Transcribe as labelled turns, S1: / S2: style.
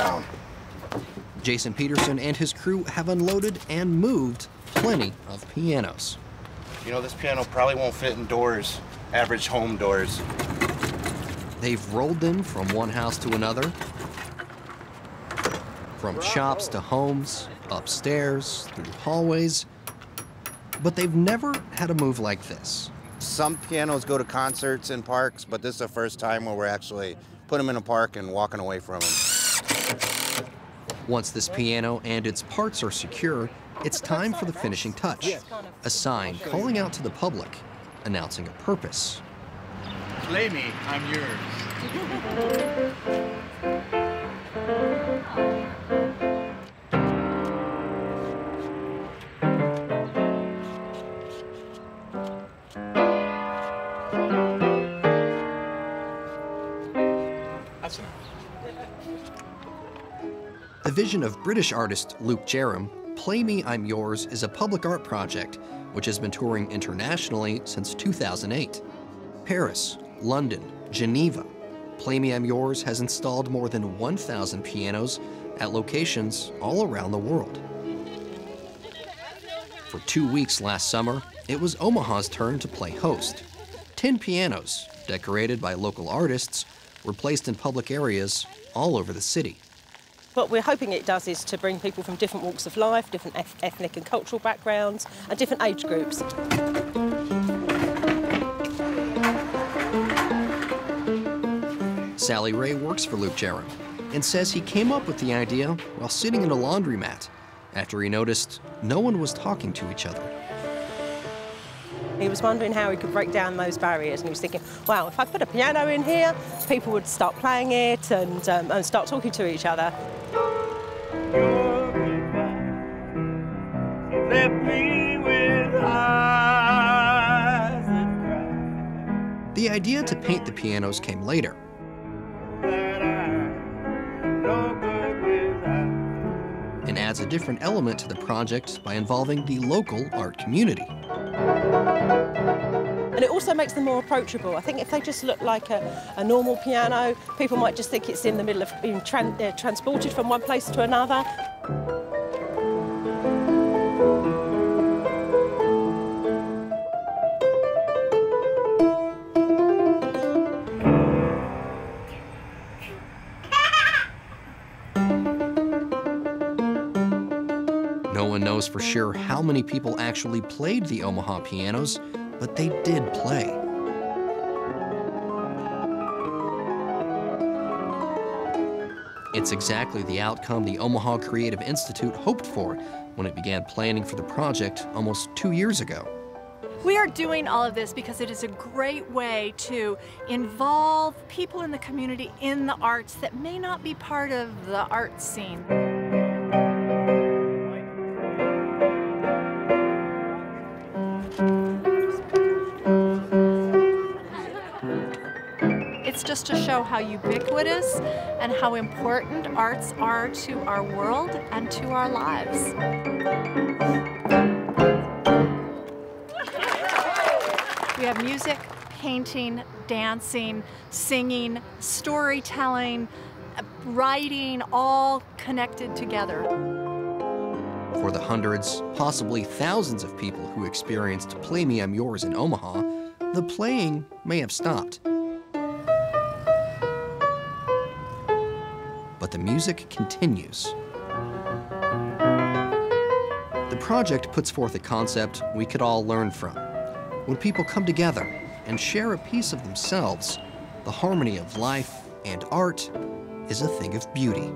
S1: down.
S2: Jason Peterson and his crew have unloaded and moved plenty of pianos.
S1: You know, this piano probably won't fit in doors, average home doors.
S2: They've rolled them from one house to another, from shops to homes, upstairs, through hallways, but they've never had a move like this.
S1: Some pianos go to concerts in parks, but this is the first time where we're actually putting them in a park and walking away from them.
S2: Once this piano and its parts are secure, it's time for the finishing touch. A sign calling out to the public, announcing a purpose.
S3: Play me, I'm yours.
S2: The vision of British artist Luke Jerram, Play Me I'm Yours is a public art project which has been touring internationally since 2008. Paris, London, Geneva. Play Me I'm Yours has installed more than 1,000 pianos at locations all around the world. For two weeks last summer, it was Omaha's turn to play host. Ten pianos, decorated by local artists, were placed in public areas all over the city.
S4: What we're hoping it does is to bring people from different walks of life, different eth- ethnic and cultural backgrounds, and different age groups.
S2: Sally Ray works for Luke Jerram and says he came up with the idea while sitting in a laundromat after he noticed no one was talking to each other.
S4: He was wondering how he could break down those barriers, and he was thinking, wow, if I put a piano in here, people would start playing it and, um, and start talking to each other.
S2: The idea to paint the pianos came later. and adds a different element to the project by involving the local art community.
S4: And it also makes them more approachable. I think if they just look like a, a normal piano, people might just think it's in the middle of being tran- uh, transported from one place to another.
S2: No one knows for sure how many people actually played the Omaha pianos, but they did play. It's exactly the outcome the Omaha Creative Institute hoped for when it began planning for the project almost two years ago.
S5: We are doing all of this because it is a great way to involve people in the community in the arts that may not be part of the art scene. It's just to show how ubiquitous and how important arts are to our world and to our lives. We have music, painting, dancing, singing, storytelling, uh, writing, all connected together.
S2: For the hundreds, possibly thousands of people who experienced Play Me I'm Yours in Omaha, the playing may have stopped. But the music continues. The project puts forth a concept we could all learn from. When people come together and share a piece of themselves, the harmony of life and art is a thing of beauty.